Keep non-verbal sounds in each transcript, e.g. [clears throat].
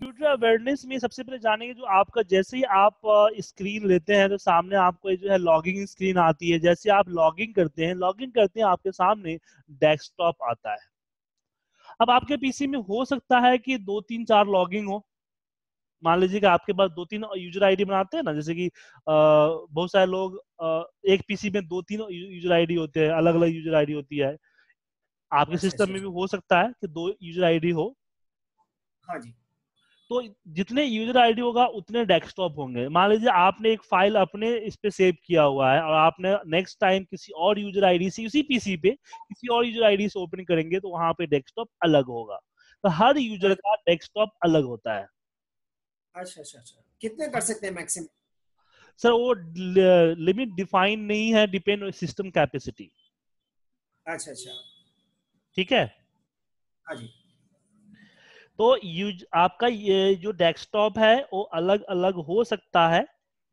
Computer awareness में सबसे पहले जानेंगे जो आपका जैसे ही आप स्क्रीन लेते हैं तो सामने आपको जो है लॉगिंग स्क्रीन आती है। जैसे आप लॉगिंग करते हैं लॉगिंग करते हैं आपके सामने डेस्कटॉप आता है। अब आपके पीसी में हो सकता है कि दो तीन चार लॉगिंग हो। मान लीजिए कि आपके पास दो तीन यूज़र आईडी बनाते हैं ना जैसे कि बहुत सारे लोग आ, एक पीसी में दो तीन यूज़र आईडी होते हैं अलग अलग यूज़र आईडी होती है। आपके सिस्टम अच्छा, में अच्छा। भी हो सकता है कि दो यूज़र आईडी हो। हाँ जी। तो जितने यूज़र आईडी होगा उतने डेस्कटॉप होंगे। मान लीजिए आपने एक फ़ाइल अपने इस पे सेव किया हुआ है और आपने नेक्स्ट टाइम किसी और यूज़र आईडी से उसी पीसी पे किसी और यूज़र आईडी से ओपन करेंगे तो वहाँ पे डेस्कटॉप अलग होगा। तो हर यूज़र का डेस्कटॉप अलग होता है। अच्छा अच्छा अच्छा। कितने कर सकते हैं मैक्सिमम सर वो लिमिट डिफाइन नहीं है डिपेंड सिस्टम कैपेसिटी अच्छा अच्छा। ठीक है? हाँ जी। तो यूज़ आपका ये जो डेस्कटॉप है वो अलग अलग हो सकता है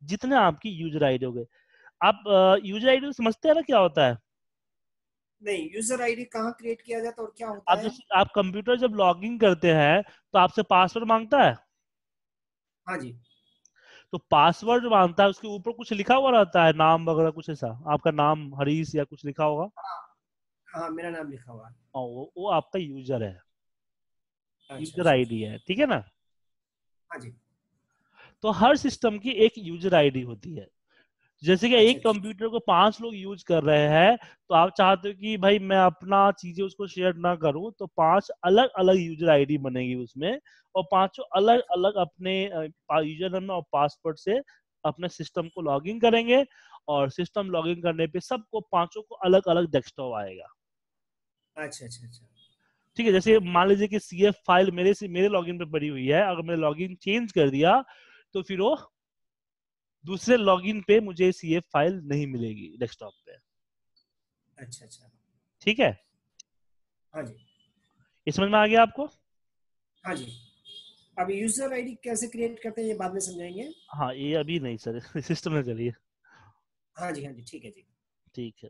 जितने आपकी यूज़र आईडी हो गए आप यूज़र आईडी समझते हैं ना क्या होता है? नहीं यूज़र आईडी कहाँ क्रिएट किया जाता है और क्या होता आप है? आप कंप्यूटर जब लॉगिंग करते हैं तो आपसे पासवर्ड माँगता है? हाँ जी। तो पासवर्ड माँगता है उसके ऊपर कुछ लिखा हुआ रहता है नाम वगैरह कुछ ऐसा? आपका नाम हरीश या कुछ लिखा होगा? हाँ, हाँ मेरा नाम लिखा हुआ है। वो, वो आपका यूज़र है। यूज़र अच्छा, आईडी अच्छा। है ठीक है ना? हाँ जी। तो हर सिस्टम की एक यूज़र आईडी होती है। जैसे कि अच्छा, एक कंप्यूटर अच्छा। को पाँच लोग यूज़ कर रहे हैं तो आप चाहते हो कि भाई मैं अपना चीज़ें उसको शेयर ना करूँ तो पाँच अलग अलग यूज़र आईडी बनेगी उसमें और पाँचों अलग अलग अपने यूज़र नेम और पासवर्ड से अपने सिस्टम को लॉगिन करेंगे और सिस्टम लॉगिन करने पे सबको पाँचों को अलग अलग डेस्कटॉप आएगा। अच्छा अच्छा अच्छा। ठीक है जैसे मान लीजिए कि सीएफ फ़ाइल मेरे से मेरे लॉगिन पे पड़ी हुई है अगर मैंने लॉगिन चेंज कर दिया तो फिर वो दूसरे लॉगिन पे मुझे सीएफ फ़ाइल नहीं मिलेगी डेस्कटॉप पे। अच्छा अच्छा। ठीक है? हाँ जी। समझ में आ गया आपको? हाँ जी। अब यूज़र आईडी कैसे क्रिएट करते हैं ये बाद में समझाएँगे? हाँ ये अभी नहीं सर। [laughs] सिस्टम में चलिए। हाँ जी हाँ जी ठीक है जी। ठीक है।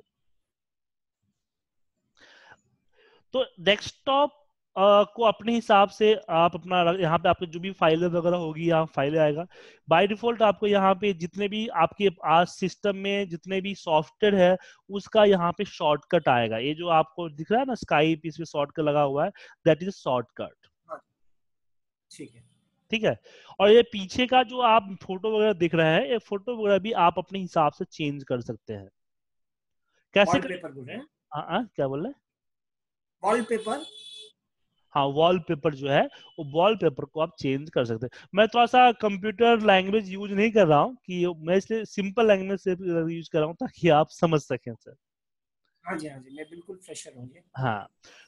तो डेस्कटॉप को अपने हिसाब से आप अपना यहाँ पे आपके जो भी फाइलें वगैरह होगी यहाँ फाइलें आएगा। बाय डिफ़ॉल्ट आपको यहाँ पे जितने भी आपके आज सिस्टम में जितने भी सॉफ्टवेयर है उसका यहाँ पे शॉर्टकट आएगा। ये जो आपको दिख रहा है ना स्काइप इसमें शॉर्टकट लगा हुआ है दैट इज़ शॉर्टकट ठीक है। ठीक है? और ये पीछे का जो आप फ़ोटो वगैरह दिख रहे हैं ये फ़ोटो वगैरह भी आप अपने हिसाब से चेंज कर सकते हैं। कैसे हाँ, हाँ क्या बोल रहे हैं? वॉलपेपर हाँ वॉलपेपर जो है वो वॉलपेपर को आप चेंज कर सकते हैं। मैं थोड़ा सा कंप्यूटर लैंग्वेज यूज़ नहीं कर रहा हूँ कि मैं इसलिए सिंपल लैंग्वेज से यूज़ कर रहा हूँ ताकि आप समझ सकें सर हाँ जी हाँ जी मैं बिल्कुल फ्रेशर हूँ हाँ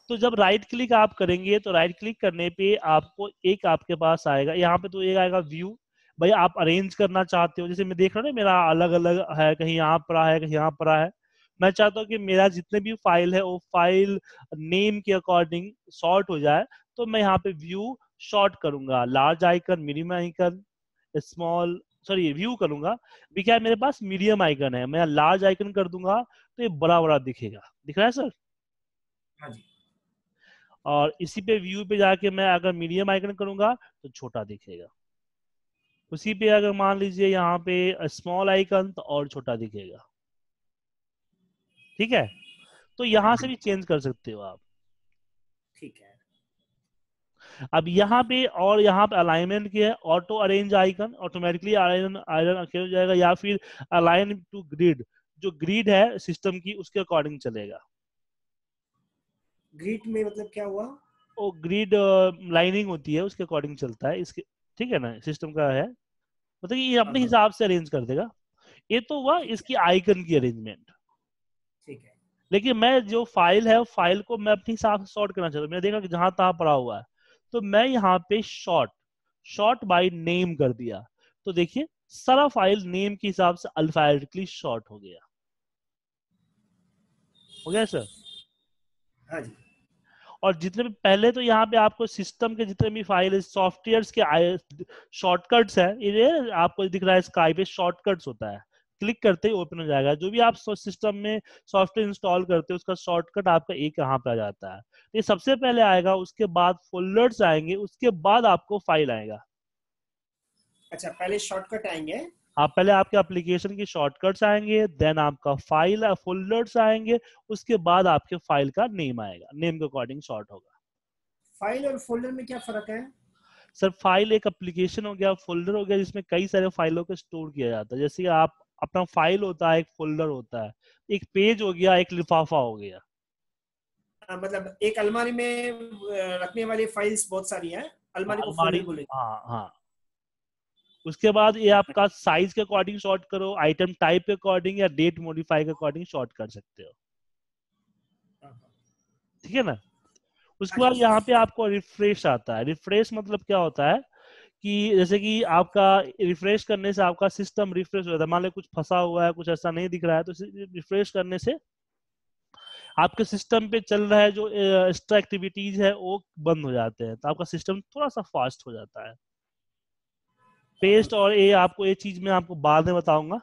तो जब राइट क्लिक आप करेंगे तो राइट क्लिक करने पे आपको एक आपके पास आएगा। यहाँ पे तो एक आएगा व्यू भाई आप अरेंज करना चाहते हो जैसे मैं देख रहा हूँ ना मेरा अलग अलग है कहीं यहाँ पर है कहीं यहाँ पर है। मैं चाहता हूँ कि मेरा जितने भी फ़ाइल है वो फ़ाइल नेम के अकॉर्डिंग शॉर्ट हो जाए तो मैं यहाँ पे व्यू शॉर्ट करूँगा। Large icon medium icon small sorry view करूँगा। भी क्या मेरे पास मीडियम आइकन है। मैं लार्ज आइकन कर दूँगा तो ये बड़ा बड़ा दिखेगा। दिख रहा है सर हाँ जी। और इसी पे व्यू पे जाके मैं अगर मीडियम आइकन करूँगा तो छोटा दिखेगा। उसी पे अगर मान लीजिए यहाँ पे स्मॉल आइकन तो और छोटा दिखेगा। ठीक है? तो यहाँ से भी चेंज कर सकते हो आप। ठीक है। अब यहाँ पे और यहाँ पे अलाइनमेंट की है ऑटो अरेंज आइकन ऑटोमेटिकली आयरन आयरन हो जाएगा या फिर अलाइन टू ग्रिड जो ग्रिड है सिस्टम की उसके अकॉर्डिंग चलेगा। ग्रिड में मतलब क्या हुआ? वो ग्रिड लाइनिंग होती है उसके अकॉर्डिंग चलता है इसके ठीक है ना सिस्टम का है। मतलब ये अपने हाँ, हाँ। हिसाब से अरेंज कर देगा। ये तो हुआ इसकी आइकन की अरेंजमेंट है लेकिन मैं जो फ़ाइल है फ़ाइल को मैं अपने हिसाब से सॉर्ट करना चाहता हूँ। मैंने देखा कि जहाँ तहां पड़ा हुआ है। तो मैं यहाँ पे शॉर्ट शॉर्ट बाय नेम कर दिया। तो देखिए सारा फ़ाइल नेम के हिसाब से अल्फाबेटिकली शॉर्ट हो गया। हो गया सर हाँ जी। और जितने भी पहले तो यहाँ पे आपको सिस्टम के जितने भी फ़ाइल सॉफ्टवेयर के शॉर्टकट्स है ये आपको दिख रहा है स्काई पे शॉर्टकट्स होता है। क्लिक करते ही ओपन हो जाएगा। जो भी आप सिस्टम में सॉफ्टवेयर इंस्टॉल करते हो उसका शॉर्टकट आपका एक यहाँ पे आ जाता है। ये सबसे पहले आएगा उसके बाद फोल्डर्स आएँगे उसके बाद आपको फ़ाइल आएगा। अच्छा पहले शॉर्टकट आएँगे? आप पहले आपके एप्लीकेशन की शॉर्टकट्स आएँगे देन आपका फ़ाइल फोल्डर्स आएँगे उसके बाद आपके फ़ाइल का नेम आएगा। नेम के अकॉर्डिंग शॉर्ट होगा। फ़ाइल और फोल्डर में क्या फ़र्क है? सर फ़ाइल एक एप्लीकेशन हो गया फोल्डर हो गया जिसमें कई सारे फाइलों को स्टोर किया जाता है। जैसे आप अपना फ़ाइल होता है एक फोल्डर होता है एक पेज हो गया एक लिफाफा हो गया। हाँ, मतलब एक अलमारी में रखने वाली फाइल्स बहुत सारी है अलमारी को अलमारी हाँ हाँ। उसके बाद ये आपका साइज़ के अकॉर्डिंग शॉर्ट करो आइटम टाइप के अकॉर्डिंग या डेट मॉडिफाई के अकॉर्डिंग शॉर्ट कर सकते हो। हाँ, हाँ। ठीक है ना? उसके बाद यहाँ पे आपको रिफ्रेश आता है। रिफ्रेश मतलब क्या होता है? कि जैसे कि आपका रिफ्रेश करने से आपका सिस्टम रिफ्रेश हो जाता है। मान लो कुछ फंसा हुआ है कुछ ऐसा नहीं दिख रहा है तो रिफ्रेश करने से आपके सिस्टम पे चल रहा है जो एक्स्ट्रा एक्टिविटीज़ है वो बंद हो जाते हैं। तो आपका सिस्टम थोड़ा सा फास्ट हो जाता है। पेस्ट और ये आपको ये चीज़ मैं आपको बाद में बताऊँगा।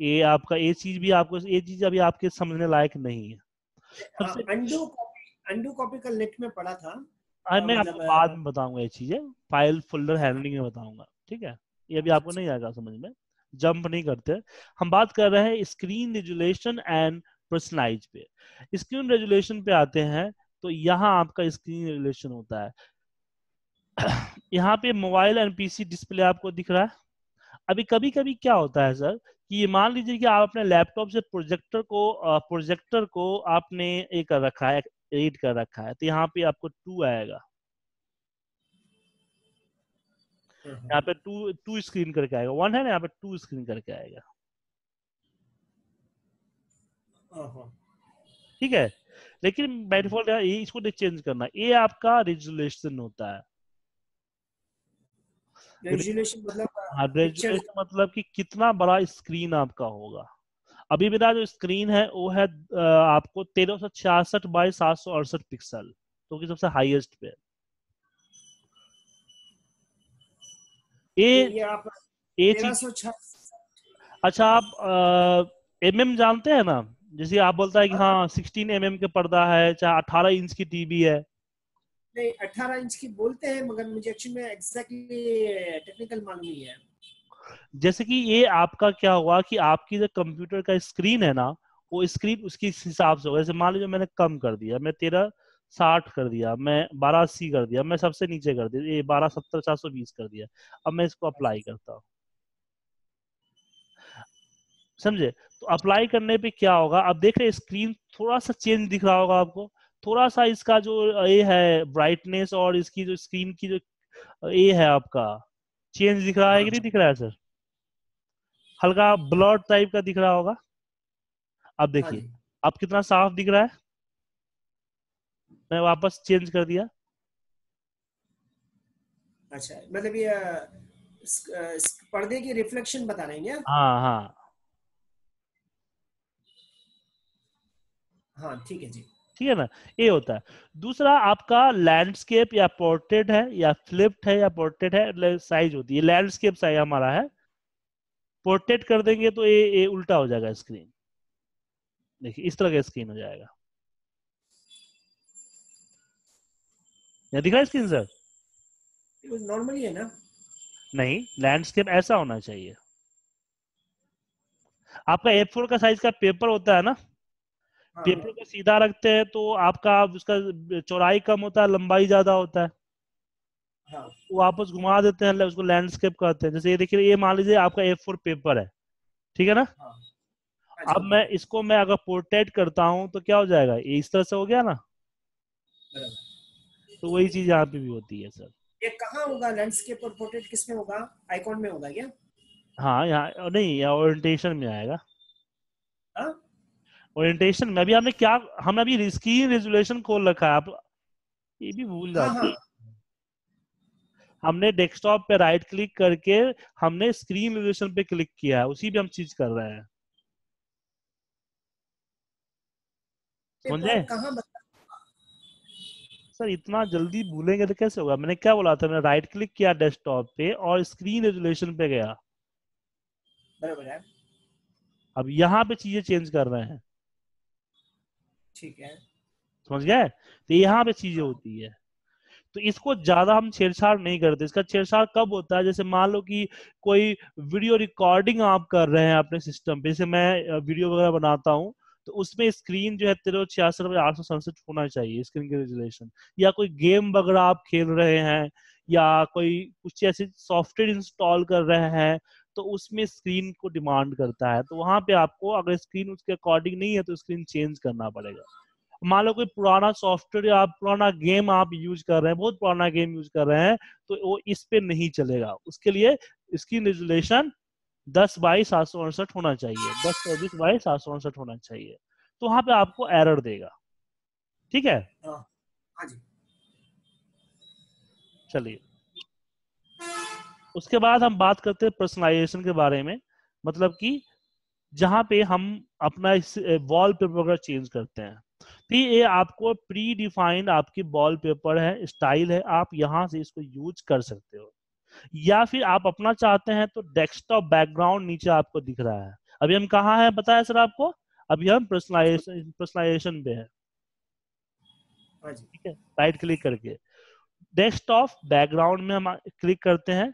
ये आपका ये चीज़ भी आपको ये चीज़ अभी आपके समझने लायक नहीं है। अंडू कॉपी अंडू कॉपी का नेट में पढ़ा था। हाँ मैं आपको बाद में बताऊँगा ये चीज़ें। फ़ाइल फोल्डर हैंडलिंग में बताऊँगा ठीक है? ये अभी आपको नहीं आएगा समझ में। जंप नहीं करते। हम बात कर रहे हैं स्क्रीन रेजुलेशन एंड पर्सनलाइज पे। स्क्रीन रेजुलेशन पे आते हैं तो यहाँ आपका स्क्रीन रेजुलेशन होता है। [clears throat] यहाँ पे मोबाइल एंड पीसी डिस्प्ले आपको दिख रहा है। अभी कभी कभी क्या होता है सर कि ये मान लीजिए कि आप अपने लैपटॉप से प्रोजेक्टर को प्रोजेक्टर को आपने एक रखा है रीड कर रखा है तो यहाँ पे आपको टू आएगा। यहाँ पे टू टू स्क्रीन करके आएगा। वन है ना यहाँ पे टू स्क्रीन करके आएगा। ठीक है? लेकिन बाय डिफ़ॉल्ट इसको चेंज करना ये आपका रेजुलेशन होता है। रेजुलेशन मतलब हाँ रेजुलेशन मतलब कि कितना बड़ा स्क्रीन आपका होगा। अभी मेरा जो स्क्रीन है वो है आपको तेरह सौ छियासठ बाई सात सौ अड़सठ पिक्सल तो कि सबसे हाईएस्ट पे ए, ए अच्छा आप एम एम जानते हैं ना? जैसे आप बोलता है कि हाँ सिक्सटीन एम एम के पर्दा है चाहे अठारह इंच की टीवी है। नहीं अठारह इंच की बोलते हैं मगर मुझे एक्चुअली में एग्जैक्टली टेक्निकल मालूम नहीं है। जैसे कि ये आपका क्या हुआ कि आपकी जो कंप्यूटर का स्क्रीन है ना, वो स्क्रीन उसके हिसाब से होगा। जैसे मान लीजिए मैंने कम कर दिया, मैं तेरह साठ कर दिया, मैं बारह अस्सी कर दिया, मैं सबसे नीचे कर दिया, ये बारह सत्तर चार सौ बीस कर दिया। अब मैं इसको अप्लाई करता हूँ। समझे? तो अप्लाई करने पे क्या होगा? अब देख रहे स्क्रीन थोड़ा सा चेंज दिख रहा होगा आपको। थोड़ा सा इसका जो ये है ब्राइटनेस और इसकी जो स्क्रीन की जो, ये है आपका। चेंज दिख रहा है कि नहीं दिख रहा है सर हल्का ब्लड टाइप का दिख रहा होगा। अब देखिए हाँ अब कितना साफ़ दिख रहा है? मैं वापस चेंज कर दिया। अच्छा मतलब ये पर्दे की रिफ्लेक्शन बता रहे हैं हाँ हाँ। हाँ ठीक है जी। ठीक है ना? ये होता है। दूसरा आपका लैंडस्केप या पोर्ट्रेट है या फ्लिप्ड है या पोर्ट्रेट है साइज़ होती है। लैंडस्केप साइज़ हमारा है। पोर्ट्रेट कर देंगे तो ये, ये उल्टा हो जाएगा स्क्रीन देखिए इस तरह का स्क्रीन हो जाएगा। दिख रहा है स्क्रीन सर नॉर्मली है ना? नहीं लैंडस्केप ऐसा होना चाहिए। आपका ए फोर का साइज़ का पेपर होता है ना? हाँ। पेपर को सीधा रखते हैं तो आपका उसका चौड़ाई कम होता है लंबाई ज़्यादा होता है। हाँ। वो वापस घुमा देते हैं उसको लैंडस्केप कहते हैं। जैसे ये देखिए ये मान लीजिए आपका ए फोर पेपर है। ठीक है ना? हाँ। अच्छा। अब मैं इसको मैं अगर पोर्ट्रेट करता हूँ तो क्या हो जाएगा? ये इस तरह से हो गया ना? तो वही चीज़ यहाँ पे भी होती है सर। ये कहाँ होगा? लैंडस्केप और पोर्ट्रेट किसमें होगा? आइकॉन में होगा क्या? हाँ यहाँ नहीं ओरिएंटेशन में आएगा। ओरिएंटेशन हाँ? में अभी हमने क्या हमने अभी स्क्रीन रेजुलेशन खोल रखा है। आप ये भी भूल जाते हैं। हमने डेस्कटॉप पे राइट क्लिक करके हमने स्क्रीन रेजोल्यूशन पे क्लिक किया है उसी भी हम चीज़ कर रहे हैं। समझे? सर इतना जल्दी भूलेंगे तो कैसे होगा? मैंने क्या बोला था? मैंने राइट क्लिक किया डेस्कटॉप पे और स्क्रीन रेजोल्यूशन पे गया। बराबर है। अब यहाँ पे चीज़ें चेंज कर रहे हैं। ठीक है। समझ गए? तो यहाँ पे चीज़ें होती है। तो इसको ज़्यादा हम छेड़छाड़ नहीं करते। इसका छेड़छाड़ कब होता है? जैसे मान लो कि कोई वीडियो रिकॉर्डिंग आप कर रहे हैं अपने सिस्टम पे, जैसे मैं वीडियो वगैरह बनाता हूँ तो उसमें स्क्रीन जो है तेरह छियासठ बाई आठ सौ सड़सठ होना चाहिए स्क्रीन की रेजुलेशन या कोई गेम वगैरह आप खेल रहे हैं, या कोई कुछ ऐसे सॉफ्टवेयर इंस्टॉल कर रहे हैं तो उसमें स्क्रीन को डिमांड करता है। तो वहाँ पे आपको अगर स्क्रीन उसके अकॉर्डिंग नहीं है तो स्क्रीन चेंज करना पड़ेगा। मान लो कोई पुराना सॉफ्टवेयर या पुराना गेम आप यूज़ कर रहे हैं बहुत पुराना गेम यूज़ कर रहे हैं तो वो इस पे नहीं चलेगा। उसके लिए इसकी रेजुलेशन दस बाई सात सौ अड़सठ होना चाहिए। दस चौबीस बाई सात सौ अड़सठ होना चाहिए। तो वहाँ पे आपको एरर देगा। ठीक है? हाँ, हाँ चलिए। उसके बाद हम बात करते हैं पर्सनलाइजेशन के बारे में। मतलब कि जहाँ पे हम अपना वॉल पेपर वगैरह चेंज करते हैं। तो ये आपको प्री डिफाइंड आपकी वॉल पेपर है स्टाइल है आप यहाँ से इसको यूज़ कर सकते हो। या फिर आप अपना चाहते हैं तो डेस्कटॉप बैकग्राउंड नीचे आपको दिख रहा है। अभी हम कहा है पता है सर आपको? अभी हम पर्सनलाइजेशन पर्सनलाइजेशन पे है। हाँ ठीक है? राइट क्लिक करके। डेस्कटॉप बैकग्राउंड में हम क्लिक करते हैं।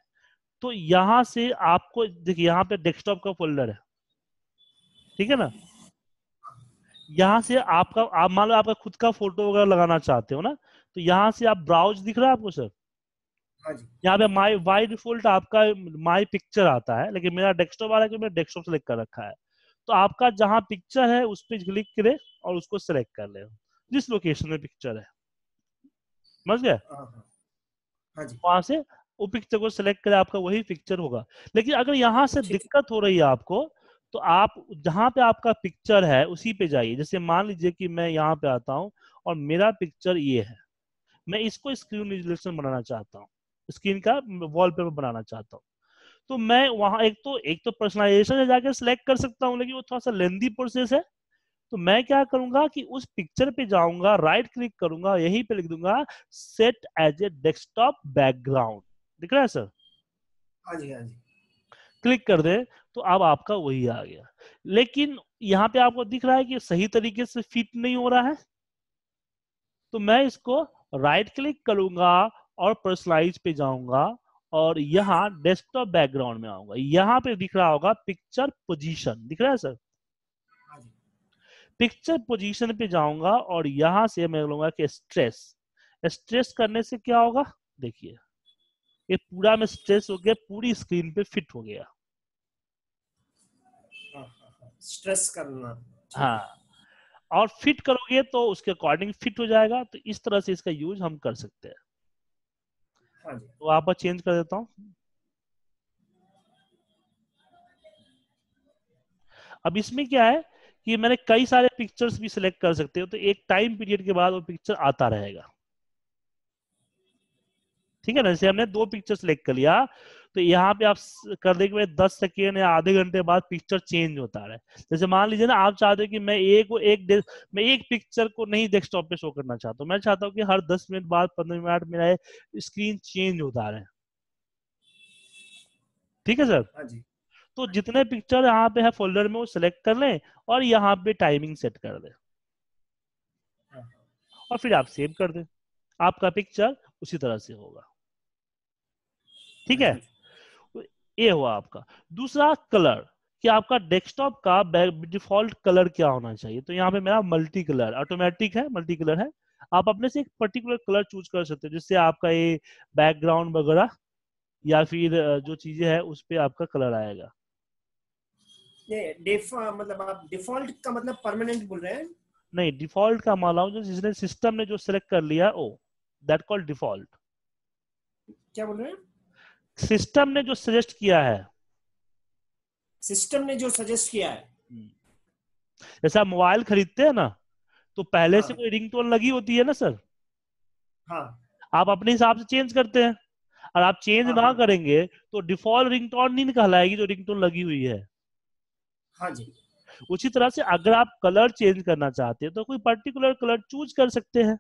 तो यहाँ से आपको देखिए यहाँ पे डेस्कटॉप का फोल्डर है। ठीक है ना? यहाँ से आपका आप मान लो आपका खुद का फ़ोटो वगैरह लगाना चाहते हो ना तो यहाँ से आप ब्राउज दिख रहा है आपको सर? हाँ यहाँ पे माई बाई डिफ़ॉल्ट आपका माई पिक्चर आता है लेकिन मेरा डेस्कटॉप रहा है मेरा डेस्कटॉप सेलेक्ट कर रखा है। तो आपका जहाँ पिक्चर है उस पर क्लिक करे और उसको सेलेक्ट कर ले। जिस लोकेशन में पिक्चर है। समझ गए? हाँ। हाँ। वहाँ से वो पिक्चर को सिलेक्ट करे आपका वही पिक्चर होगा। लेकिन अगर यहाँ से दिक्कत हो रही है आपको तो आप जहाँ पे आपका पिक्चर है, उसी पे जाइए। जैसे मान लीजिए कि मैं यहाँ पे आता हूँ और मेरा पिक्चर ये है। मैं इसको स्क्रीन रेजुलेशन बनाना चाहता हूँ। स्क्रीन का वॉलपेपर बनाना चाहता हूँ। तो मैं वहाँ एक तो एक तो पर्सनलाइजेशन से जाकर सिलेक्ट कर सकता हूँ, लेकिन वो थोड़ा सा लेंदी प्रोसेस है। तो मैं क्या करूँगा कि उस पिक्चर पे जाऊँगा राइट क्लिक करूँगा, यहीं पे लिख दूँगा set as a desktop background दिख रहा है सर हाँ जी हाँ जी। क्लिक कर दे तो अब आपका वही आ गया। लेकिन यहाँ पे आपको दिख रहा है कि सही तरीके से फिट नहीं हो रहा है। तो मैं इसको राइट क्लिक करूँगा और पर्सनलाइज पे जाऊँगा और यहाँ डेस्कटॉप बैकग्राउंड में आऊँगा। यहाँ पे दिख रहा होगा पिक्चर पोजीशन दिख रहा है सर पिक्चर पोजीशन पे जाऊँगा और यहाँ से मैं लूँगा कि स्ट्रेस स्ट्रेस करने से क्या होगा? देखिए ये पूरा में स्ट्रेस हो गया पूरी स्क्रीन पे फिट हो गया। स्ट्रेस करना। हाँ? और फिट करोगे तो उसके अकॉर्डिंग फिट हो जाएगा तो इस तरह से इसका यूज़ हम कर सकते हैं। हाँ तो आप चेंज कर देता हूँ। अब इसमें क्या है कि मैंने कई सारे पिक्चर्स भी सिलेक्ट कर सकते हो तो एक टाइम पीरियड के बाद वो पिक्चर आता रहेगा। ठीक है ना? जैसे हमने दो पिक्चर सिलेक्ट कर लिया तो यहाँ पे आप कर देंगे दस सेकेंड या आधे घंटे बाद पिक्चर चेंज होता है। जैसे मान लीजिए ना आप चाहते हो कि मैं एक वो एक मैं एक पिक्चर को नहीं डेस्कटॉप पे शो करना चाहता हूँ। मैं चाहता हूँ कि हर दस मिनट बाद पंद्रह मिनट मेरा स्क्रीन चेंज होता रहे। ठीक है सर हाँ जी। तो जितने पिक्चर यहाँ पे है फोल्डर में वो सिलेक्ट कर लें और यहाँ पे टाइमिंग सेट कर दें। हाँ। और फिर आप सेव कर दें। आपका पिक्चर उसी तरह से होगा। ठीक है? ये हुआ आपका। दूसरा कलर कि आपका डेस्कटॉप का डिफ़ॉल्ट कलर क्या होना चाहिए? तो यहाँ पे मेरा मल्टी कलर ऑटोमेटिक है मल्टी कलर है। आप अपने से एक पर्टिकुलर कलर चूज़ कर सकते हो जिससे आपका ये बैकग्राउंड वगैरह या फिर जो चीज़ें है उस पर आपका कलर आएगा। मतलब आप डिफ़ॉल्ट का मतलब परमानेंट बोल रहे हैं? नहीं डिफ़ॉल्ट का मान जो जिसने सिस्टम ने जो सिलेक्ट कर लिया ओ दैट कॉल्ड डिफ़ॉल्ट क्या बोल रहे हैं? सिस्टम ने जो सजेस्ट किया है सिस्टम ने जो सजेस्ट किया है। जैसे आप मोबाइल खरीदते हैं ना तो पहले हाँ. से कोई रिंगटोन लगी होती है ना सर हाँ आप अपने हिसाब से चेंज करते हैं और आप चेंज हाँ. ना हाँ। करेंगे तो डिफ़ॉल्ट रिंगटोन नहीं कहलाएगी जो रिंगटोन लगी हुई है हाँ जी उसी तरह से अगर आप कलर चेंज करना चाहते हैं तो कोई पर्टिकुलर कलर चूज़ कर सकते हैं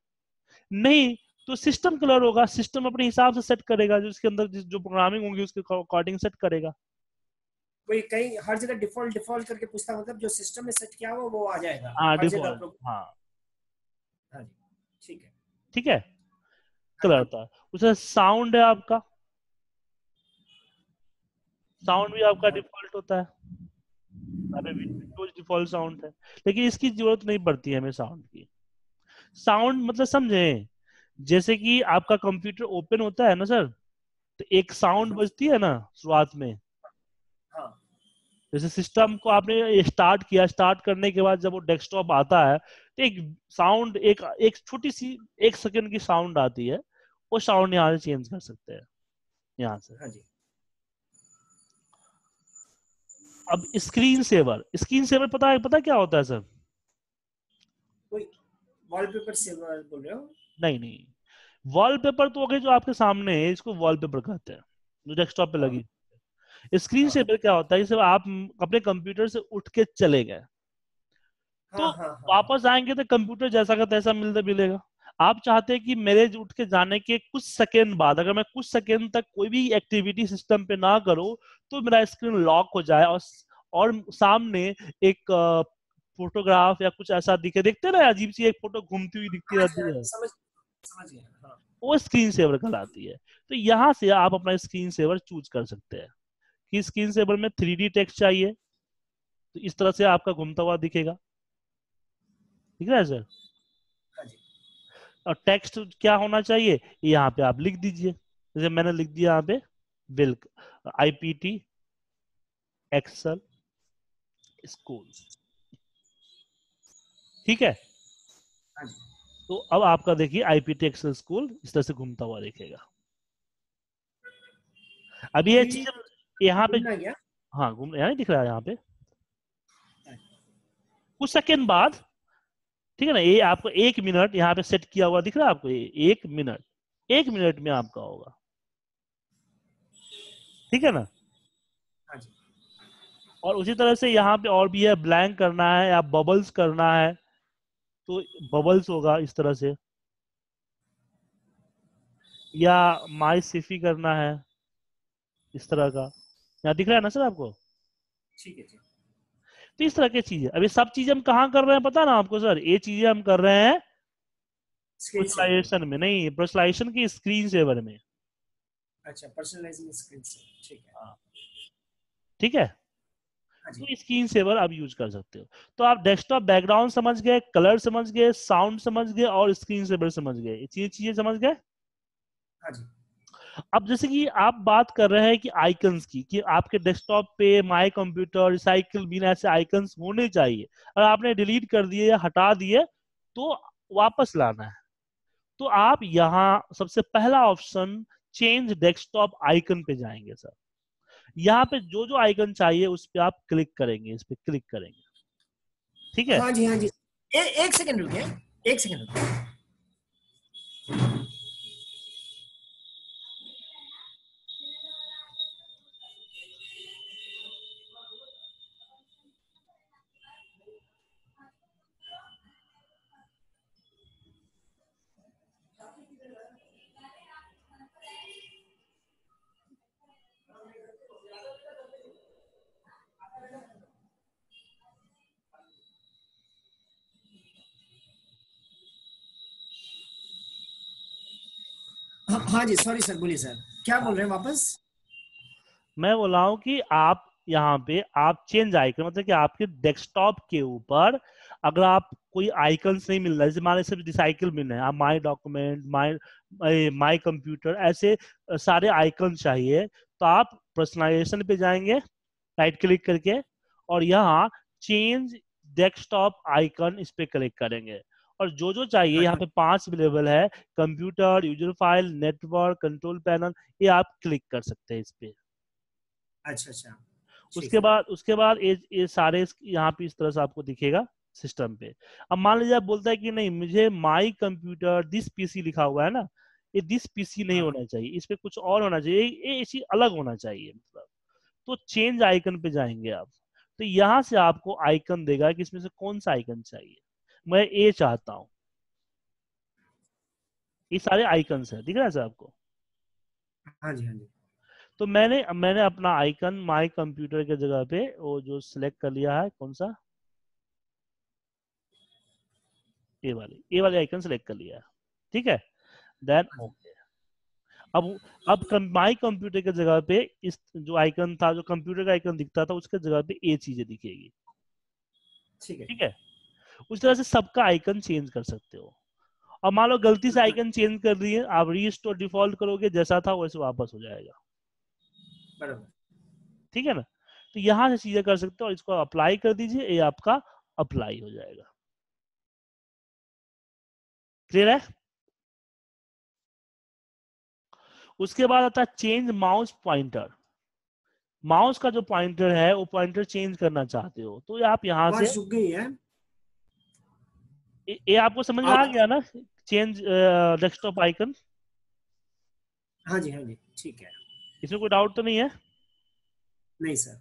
नहीं तो सिस्टम कलर होगा सिस्टम अपने हिसाब से सेट करेगा जो उसके अंदर जो प्रोग्रामिंग होगी उसके अकॉर्डिंग सेट करेगा। वही कहीं हर जगह डिफ़ॉल्ट डिफ़ॉल्ट करके पूछता मतलब जो सिस्टम में सेट किया हुआ वो आ जाएगा। हाँ डिफ़ॉल्ट हाँ। हाँ ठीक है। ठीक है? कलर होता है। साउंड है आपका। साउंड भी आपका डिफ़ॉल्ट होता है। अरे विंडोज़ डिफ़ॉल्ट साउंड है। लेकिन इसकी ज़रूरत नहीं पड़ती है हमें साउंड की। साउंड मतलब समझे जैसे कि आपका कंप्यूटर ओपन होता है ना सर तो एक साउंड बजती है ना शुरुआत में? हाँ। जैसे सिस्टम को आपने स्टार्ट किया स्टार्ट करने के बाद जब वो डेस्कटॉप आता है तो एक साउंड एक एक छोटी सी एक सेकंड की साउंड आती है वो साउंड यहाँ से चेंज कर सकते हैं। यहाँ से। हाँ जी। अब स्क्रीन सेवर स्क्रीन सेवर पता है पता क्या होता है सर वॉलपेपर से बोल रहे हो? नहीं नहीं। वॉलपेपर तो अगर जो आपके सामने है इसको वॉलपेपर कहते हैं। जो डेस्कटॉप पे लगी स्क्रीन हाँ। सेवर क्या होता है? जैसे आप अपने कंप्यूटर से उठ के चले गए। तो हाँ, हाँ, हाँ, वापस आएँगे तो कंप्यूटर जैसा का तैसा मिलता मिलेगा। आप चाहते हैं कि मेरे उठ के जाने के कुछ सेकेंड बाद अगर मैं कुछ सेकेंड तक कोई भी एक्टिविटी सिस्टम पे ना करूँ तो मेरा स्क्रीन लॉक हो जाए और और सामने एक फोटोग्राफ या कुछ ऐसा दिखे। देखते ना अजीब सी एक फ़ोटो घूमती हुई दिखती हाँ, रहती है। समझ हाँ। वो स्क्रीन सेवर कहलाती है। तो यहाँ से आप अपना स्क्रीन सेवर चूज़ कर सकते हैं कि स्क्रीन सेवर में थ्री डी टेक्स्ट चाहिए तो इस तरह से आपका घूमता हुआ दिखेगा। ठीक है सर हाँ और टेक्स्ट क्या होना चाहिए? यहाँ पे आप लिख दीजिए। जैसे मैंने लिख दिया यहाँ पे बिल्क आईपीटी एक्सल स्कूल ठीक है? हाँ तो अब आपका देखिए आईपीटी एक्सल स्कूल इस तरह से घूमता हुआ देखेगा। अब ये चीज़ यहाँ पे हाँ घूम यहाँ नहीं दिख रहा है यहाँ पे। कुछ सेकेंड बाद ठीक है ना ये आपको एक मिनट यहाँ पे सेट किया हुआ दिख रहा है आपको ये एक मिनट एक मिनट में आपका होगा। ठीक है ना? हाँ और उसी तरह से यहाँ पे और भी है ब्लैंक करना है या बबल्स करना है। तो बबल्स होगा इस तरह से। या माई सिफी करना है इस तरह का। यहाँ दिख रहा है ना सर आपको? ठीक है तो इस तरह की चीज़ें। अभी सब चीज़ें हम कहा कर रहे हैं पता ना आपको सर? ये चीज़ें हम कर रहे हैं पर्सनलाइजेशन में। नहीं पर्सनलाइजेशन की स्क्रीन सेवर में। अच्छा पर्सनलाइजिंग स्क्रीन से ठीक है। ठीक है? हाँ जी तो स्क्रीन सेवर आप यूज़ कर सकते हो। तो आप डेस्कटॉप बैकग्राउंड समझ गए कलर समझ गए साउंड समझ गए और स्क्रीन सेवर समझ गए। ये चीज़ें समझ गए? हाँ अब जैसे कि आप बात कर रहे हैं कि आइकन्स की कि आपके डेस्कटॉप पे माई कंप्यूटर रिसाइकिल बिन ऐसे आइकन्स होने चाहिए। अगर आपने डिलीट कर दिए या हटा दिए तो वापस लाना है। तो आप यहाँ सबसे पहला ऑप्शन चेंज डेस्कटॉप आइकन पे जाएँगे सर यहाँ पे जो जो आइकन चाहिए उस पर आप क्लिक करेंगे इस पर क्लिक करेंगे। ठीक है? हाँ जी हाँ जी। ए, एक सेकंड रुकिए एक सेकंड रुकिए। हाँ जी सॉरी सर बोलिए सर क्या बोल रहे हैं वापस? मैं बोल रहा हूँ कि आप यहाँ पे, आप चेंज आइकन मतलब कि आपके डेस्कटॉप के ऊपर अगर आप कोई आइकन्स नहीं मिल रहा, जैसे मान सिर्फ़ रिसाइकिल मिल रहे हैं, आप माई डॉक्यूमेंट माई माई कंप्यूटर ऐसे सारे आइकन चाहिए तो आप पर्सनलाइजेशन पे जाएँगे राइट क्लिक करके, और यहाँ चेंज डेस्कटॉप आइकन इस पे क्लिक करेंगे। और जो जो चाहिए यहाँ पे पाँच अवेलेबल है computer user file network control panel ये आप क्लिक कर सकते हैं इस पे। अच्छा अच्छा। उसके बाद उसके बाद ये ये सारे यहाँ पे इस तरह से आपको दिखेगा सिस्टम पे। अब मान लीजिए आप बोलता है कि नहीं मुझे माई कंप्यूटर दिस पीसी लिखा हुआ है ना ये दिस पीसी नहीं हाँ। होना चाहिए इस पे कुछ और होना चाहिए ये चीज़ अलग होना चाहिए मतलब। तो चेंज आइकन पे जाएँगे आप। तो यहाँ से आपको आइकन देगा कि इसमें से कौन सा आइकन चाहिए। मैं ए चाहता हूँ। ये सारे आइकन्स है दिख रहा है सर आपको? हाँ जी हाँ जी। तो मैंने मैंने अपना आइकन माय कंप्यूटर के जगह पे वो जो सिलेक्ट कर लिया है कौन सा? ए वाली ए वाले आइकन सिलेक्ट कर लिया है ठीक है? देन ओके अब अब माई कंप्यूटर के जगह पे इस जो आइकन था जो कंप्यूटर का आइकन दिखता था उसके जगह पे ए चीज़ें दिखेगी। ठीक है। ठीक है? उस तरह से सबका आइकन चेंज कर सकते हो। और मान लो गलती से आइकन चेंज कर दिए आप रीस्टोर डिफ़ॉल्ट करोगे जैसा था वैसे वापस हो जाएगा। ठीक है ना? तो यहाँ से चीज़ें कर सकते हो और इसको अप्लाई कर दीजिए ये आपका अप्लाई हो जाएगा। क्लियर है? उसके बाद आता है चेंज माउस पॉइंटर माउस का जो पॉइंटर है वो पॉइंटर चेंज करना चाहते हो तो आप यहाँ से गई है। ये आपको समझ में आ गया ना? चेंज डेस्कटॉप आइकन हाँ जी हाँ जी ठीक है। इसमें कोई डाउट तो नहीं है? नहीं सर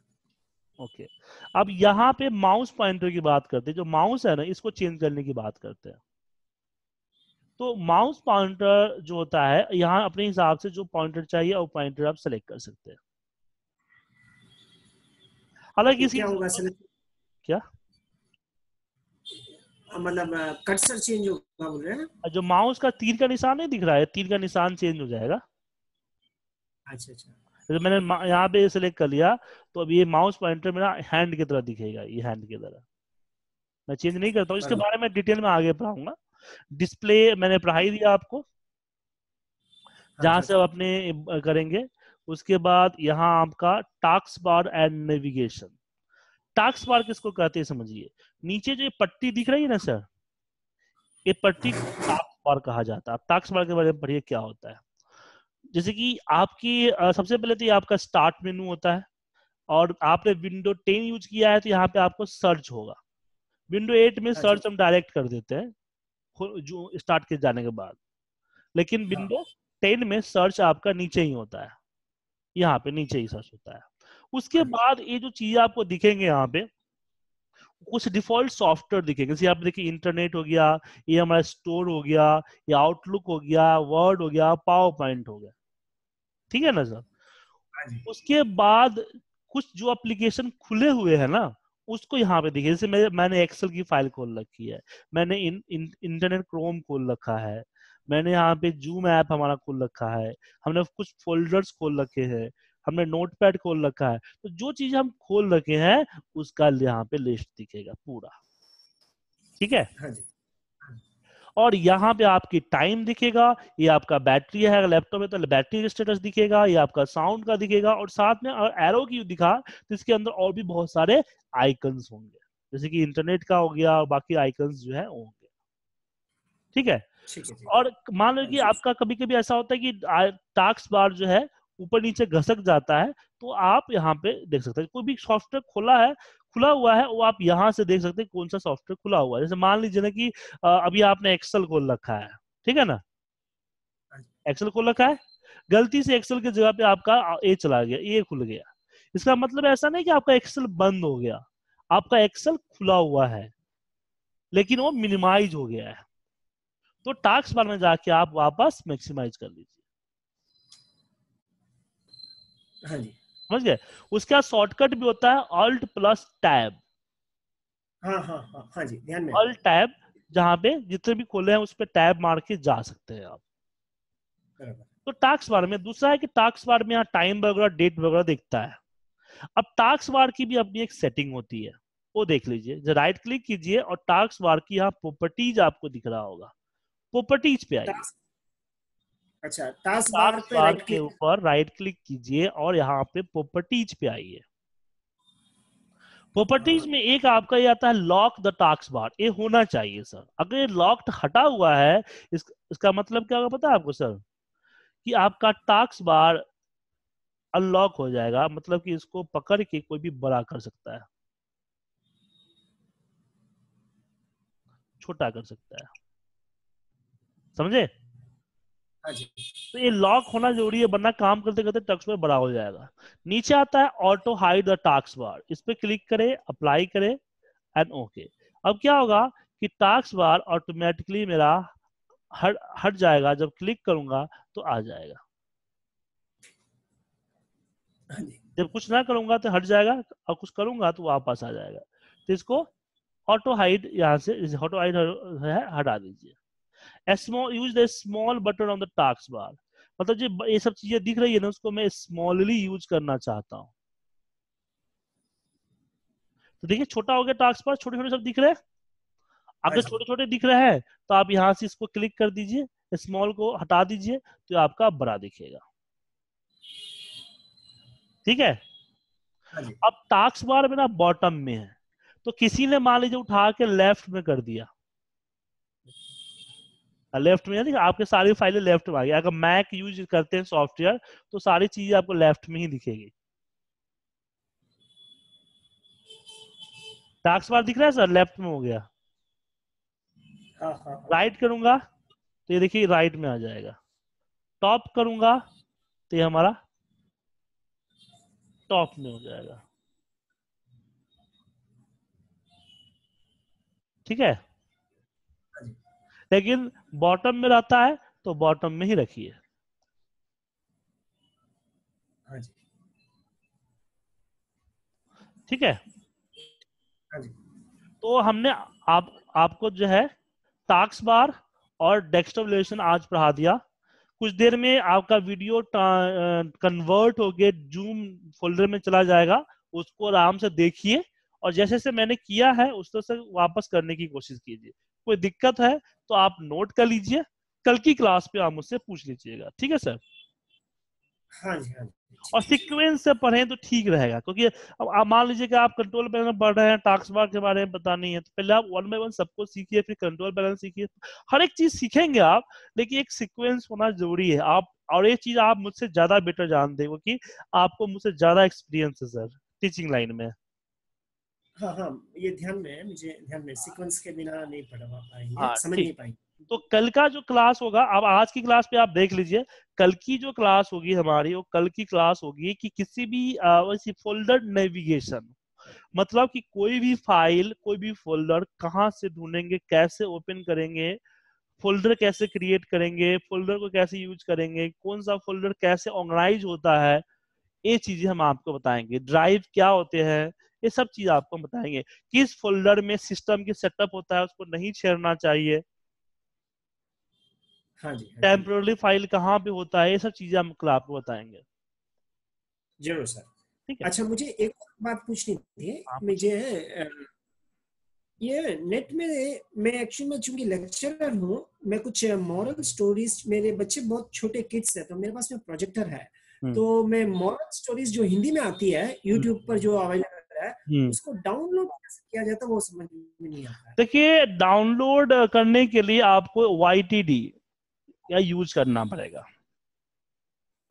ओके okay. अब यहाँ पे माउस पॉइंटर की बात करते हैं। जो माउस है ना इसको चेंज करने की बात करते हैं। तो माउस पॉइंटर जो होता है यहाँ अपने हिसाब से जो पॉइंटर चाहिए वो पॉइंटर आप सेलेक्ट कर सकते हैं। हालाँकि इसी क्या होगा क्या? मतलब कर्सर चेंज होगा बोल रहे हैं जो माउस का तीर का निशान नहीं दिख रहा है तीर का निशान चेंज हो जाएगा। अच्छा अच्छा। जैसे मैंने यहाँ पे सेलेक्ट कर लिया तो अब ये माउस पॉइंटर मेरा हैंड की तरह दिखेगा ये हैंड की तरह। मैं चेंज नहीं करता हूँ इसके बारे में डिटेल में आगे पढ़ाऊँगा। डिस्प्ले मैंने पढ़ा ही दिया आपको। जहाँ हाँ, से आप अपने करेंगे उसके बाद यहाँ आपका task bar and navigation task bar किसको कहते हैं समझिए। नीचे जो ये पट्टी दिख रही है ना सर ये पट्टी टास्क बार कहा जाता है। टास्क बार के बारे में पढ़िए क्या होता है। जैसे कि आपकी सबसे पहले तो ये आपका स्टार्ट मेनू होता है और आपने विंडो टेन यूज़ किया है तो यहाँ पे आपको सर्च होगा। विंडो एट में अच्छा। सर्च हम डायरेक्ट कर देते हैं जो स्टार्ट के जाने के बाद। लेकिन हाँ। विंडो टेन में सर्च आपका नीचे ही होता है। यहाँ पे नीचे ही सर्च होता है। उसके। बाद ये जो चीज़ें आपको दिखेंगे यहाँ पे कुछ डिफ़ॉल्ट सॉफ्टवेयर दिखेंगे। जैसे आप देखिए इंटरनेट हो गया ये हमारा स्टोर हो गया ये आउटलुक हो गया वर्ड हो गया पावर पॉइंट हो गया। ठीक है ना सर हाँ उसके बाद कुछ जो एप्लीकेशन खुले हुए हैं ना उसको यहाँ पे देखिए। जैसे मैं, मैंने एक्सेल की फ़ाइल खोल रखी है मैंने इंटरनेट क्रोम खोल रखा है मैंने यहाँ पे जूम ऐप हमारा खोल रखा है। हमने कुछ फोल्डर्स खोल रखे हैं। हमने नोट पैड खोल रखा है। तो जो चीज़ हम खोल रखे हैं उसका यहाँ पे लिस्ट दिखेगा पूरा। ठीक है? हाँ जी। और यहाँ पे आपकी टाइम दिखेगा ये आपका बैटरी है लैपटॉप में तो बैटरी स्टेटस दिखेगा ये आपका साउंड का दिखेगा और साथ में एरो की दिखा तो इसके अंदर और भी बहुत सारे आइकन्स होंगे। जैसे कि इंटरनेट का हो गया और बाकी आइकन्स जो है होंगे। ठीक है। और मान लो कि। आपका कभी कभी ऐसा होता है कि टास्क बार जो है ऊपर नीचे घसक जाता है तो आप यहाँ पे देख सकते हैं कोई भी सॉफ्टवेयर खुला है खुला हुआ है वो आप यहाँ से देख सकते हैं कौन सा सॉफ्टवेयर खुला हुआ है। जैसे मान लीजिए ना कि अभी आपने एक्सेल खोल रखा है ठीक है ना? एक्सेल खोल रखा है गलती से एक्सेल की जगह पे आपका ए चला गया ए खुल गया। इसका मतलब ऐसा नहीं कि आपका एक्सेल बंद हो गया आपका एक्सेल खुला हुआ है लेकिन वो मिनिमाइज हो गया है। तो टास्क बार में जाके आप वापस मैक्सिमाइज कर लीजिए। हाँ जी। समझ गए? उसके बाद शॉर्टकट भी होता है ऑल्ट प्लस टैब हाँ हाँ हाँ हाँ जी ध्यान में ऑल्ट टैब जहाँ पे जितने भी खोले हैं उस पर टैब मार के जा सकते हैं आप। तो टास्क बार में दूसरा है कि टास्क बार में यहाँ टाइम वगैरह डेट वगैरह दिखता है। अब टास्क बार की भी अपनी एक सेटिंग होती है वो देख लीजिए। राइट क्लिक कीजिए और टास्क बार की यहाँ प्रॉपर्टीज़ आपको दिख रहा होगा। प्रॉपर्टीज़ पे आइए अच्छा टास्क बार पे बार के ऊपर राइट क्लिक कीजिए और यहाँ पे प्रॉपर्टीज़ पे आइए। प्रॉपर्टीज़ में एक आपका ये आता है लॉक द टास्क बार ये होना चाहिए सर अगर ये लॉक्ड हटा हुआ है इस, इसका मतलब क्या होगा पता है आपको सर कि आपका टास्क बार अनलॉक हो जाएगा मतलब कि इसको पकड़ के कोई भी बड़ा कर सकता है। छोटा कर सकता है। समझे? हाँ तो ये लॉक होना ज़रूरी है वरना काम करते करते टक्स में बड़ा हो जाएगा। नीचे आता है auto hide the task bar इस पे क्लिक करें अप्लाई करें एंड ओके अब क्या होगा कि टास्क बार ऑटोमेटिकली मेरा हट हट जाएगा। जब क्लिक करूँगा तो आ जाएगा। हाँ जब कुछ ना करूँगा तो हट जाएगा और कुछ करूँगा तो वापस आ जाएगा। तो इसको ऑटो हाइड यहाँ से ऑटो हाइड हटा दीजिए। Small use the small button on the task bar मतलब जो ये सब चीज़ें दिख रही है ना उसको मैं स्मॉलली यूज़ करना चाहता हूँ। तो देखिए छोटा हो गया टास्क बार छोटे छोटे सब दिख रहे हैं? आपके। छोटे छोटे दिख रहे हैं तो आप यहाँ से इसको क्लिक कर दीजिए स्मॉल को हटा दीजिए तो आपका बड़ा दिखेगा। ठीक है? हाँ अब टास्क बार मेरा बॉटम में है। तो किसी ने मान लीजिए उठा के लेफ़्ट में कर दिया। लेफ़्ट में यानी आपके सारी फाइलें लेफ़्ट में आ गई। अगर मैक यूज़ करते हैं सॉफ्टवेयर तो सारी चीज़ें आपको लेफ़्ट में ही दिखेगी। टास्क बार दिख रहा है सर लेफ़्ट में हो गया। हाँ हाँ हाँ। राइट करूँगा तो ये देखिए राइट में आ जाएगा। टॉप करूँगा तो ये हमारा टॉप में हो जाएगा। ठीक है? हाँ लेकिन बॉटम में रहता है तो बॉटम में ही रखिए। हाँ ठीक है? हाँ तो हमने आप आपको जो है टास्क बार और डेस्कटॉप रिलेशन आज पढ़ा दिया। कुछ देर में आपका वीडियो कन्वर्ट हो होके जूम फोल्डर में चला जाएगा उसको आराम से देखिए और जैसे जैसे मैंने किया है उस तरह से वापस करने की कोशिश कीजिए। कोई दिक्कत है तो आप नोट कर लीजिए। कल की क्लास पे आप मुझसे पूछ लीजिएगा। ठीक है सर हाँ जी हाँ और सीक्वेंस से पढ़ें तो ठीक रहेगा क्योंकि अब आप मान लीजिए कि आप कंट्रोल पैनल पढ़ रहे हैं टास्क बार के बारे में पता नहीं है तो पहले आप वन बाय वन सबको सीखिए फिर कंट्रोल पैनल सीखिए। हर एक चीज़ सीखेंगे आप लेकिन एक सीक्वेंस होना ज़रूरी है। आप और ये चीज़ आप मुझसे ज़्यादा बेटर जानते हो क्योंकि आपको मुझसे ज़्यादा एक्सपीरियंस है सर टीचिंग लाइन में। हाँ हाँ ये ध्यान में है मुझे ध्यान में सीक्वेंस के बिना नहीं पढ़ हाँ, समझ नहीं पाएँगे। तो कल का जो क्लास होगा अब आज की क्लास पे आप देख लीजिए कल की जो क्लास होगी हमारी वो कल की क्लास होगी कि किसी भी वैसी फोल्डर नेविगेशन मतलब कि कोई भी फ़ाइल कोई भी फोल्डर कहाँ से ढूंढेंगे कैसे ओपन करेंगे फोल्डर कैसे क्रिएट करेंगे फोल्डर को कैसे यूज़ करेंगे कौन सा फोल्डर कैसे ऑर्गेनाइज होता है ये चीज़ें हम आपको बताएँगे। ड्राइव क्या होते हैं ये सब चीज़ आपको बताएँगे। किस फोल्डर में सिस्टम की सेटअप होता है उसको नहीं छेड़ना चाहिए? हाँ जी हाँ टेम्पोरली फ़ाइल कहाँ पे होता है ये सब चीज़ें हम कल आपको बताएँगे। ज़रूर सर। ठीक है। अच्छा मुझे एक बात पूछनी थी। हाँ, मुझे ये नेट में मैं एक्चुअली में चूँकि लेक्चरर हूँ मैं कुछ मॉरल स्टोरीज मेरे बच्चे बहुत छोटे किड्स है तो मेरे पास में प्रोजेक्टर है। हम्म। तो मैं मॉरल स्टोरीज जो हिंदी में आती है यूट्यूब पर जो अवेलेबल है हम्म। उसको डाउनलोड कैसे किया जाता है वो समझ में नहीं आता देखिए डाउनलोड करने के लिए आपको वाई या यूज़ करना पड़ेगा।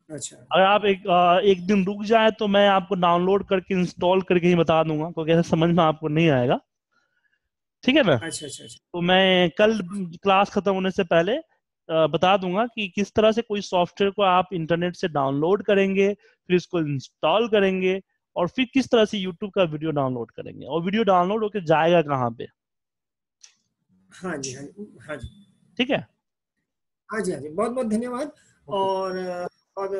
अच्छा। अगर आप एक अ, एक दिन रुक जाए तो मैं आपको डाउनलोड करके इंस्टॉल करके ही बता दूँगा क्योंकि ऐसे समझ में आपको नहीं आएगा। ठीक है ना? अच्छा अच्छा अच्छा। तो मैं कल क्लास खत्म होने से पहले अ, बता दूँगा कि किस तरह से कोई सॉफ्टवेयर को आप इंटरनेट से डाउनलोड करेंगे फिर इसको इंस्टॉल करेंगे और फिर किस तरह से यूट्यूब का वीडियो डाउनलोड करेंगे? और वीडियो डाउनलोड होकर जाएगा कहाँ पे? हाँ जी हाँ जी हाँ जी। ठीक है? हाँ जी हाँ जी बहुत बहुत धन्यवाद। और और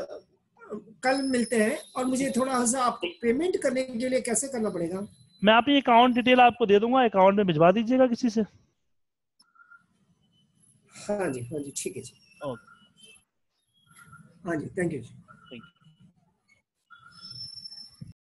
कल मिलते हैं और मुझे थोड़ा सा आपको पेमेंट करने के लिए कैसे करना पड़ेगा? मैं आप ये अकाउंट डिटेल आपको दे दूँगा अकाउंट में भिजवा दीजिएगा किसी से। हाँ जी हाँ जी ठीक है जी। ओके। हाँ जी थैंक यू जी।